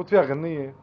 вот верные